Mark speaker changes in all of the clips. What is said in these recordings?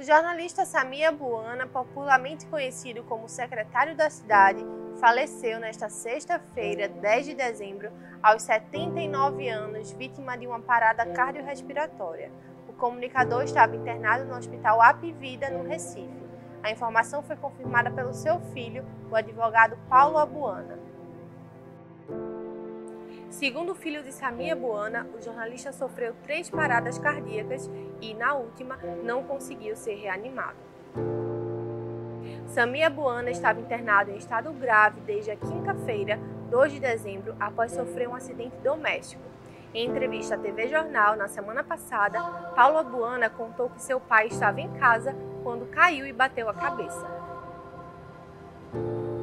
Speaker 1: O jornalista Samia Buana, popularmente conhecido como secretário da cidade, faleceu nesta sexta-feira, 10 de dezembro, aos 79 anos, vítima de uma parada cardiorrespiratória. O comunicador estava internado no Hospital Apivida, no Recife. A informação foi confirmada pelo seu filho, o advogado Paulo Abuana. Segundo o filho de Samia Buana, o jornalista sofreu três paradas cardíacas e, na última, não conseguiu ser reanimado. Samia Buana estava internado em estado grave desde a quinta-feira, 2 de dezembro, após sofrer um acidente doméstico. Em entrevista à TV Jornal na semana passada, Paulo Buana contou que seu pai estava em casa quando caiu e bateu a cabeça.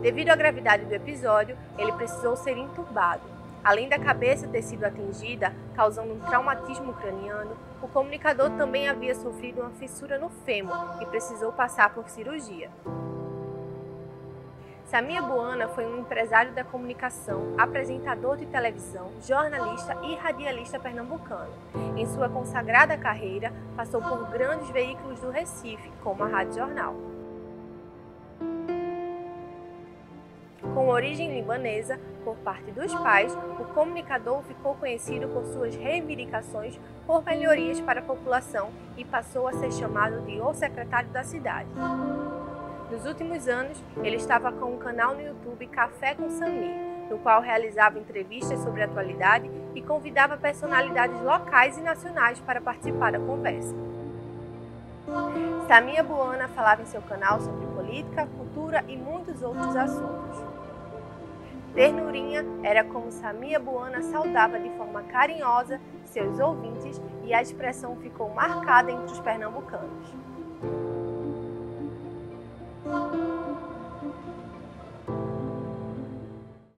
Speaker 1: Devido à gravidade do episódio, ele precisou ser entubado. Além da cabeça ter sido atingida, causando um traumatismo craniano, o comunicador também havia sofrido uma fissura no fêmur e precisou passar por cirurgia. Samia Buana foi um empresário da comunicação, apresentador de televisão, jornalista e radialista pernambucano. Em sua consagrada carreira, passou por grandes veículos do Recife, como a Rádio Jornal. Com origem libanesa, por parte dos pais, o comunicador ficou conhecido por suas reivindicações por melhorias para a população e passou a ser chamado de o secretário da cidade. Nos últimos anos, ele estava com um canal no YouTube Café com Samir, no qual realizava entrevistas sobre a atualidade e convidava personalidades locais e nacionais para participar da conversa. Samia Buana falava em seu canal sobre política, cultura e muitos outros assuntos. Ternurinha era como Samia Buana saudava de forma carinhosa seus ouvintes e a expressão ficou marcada entre os pernambucanos.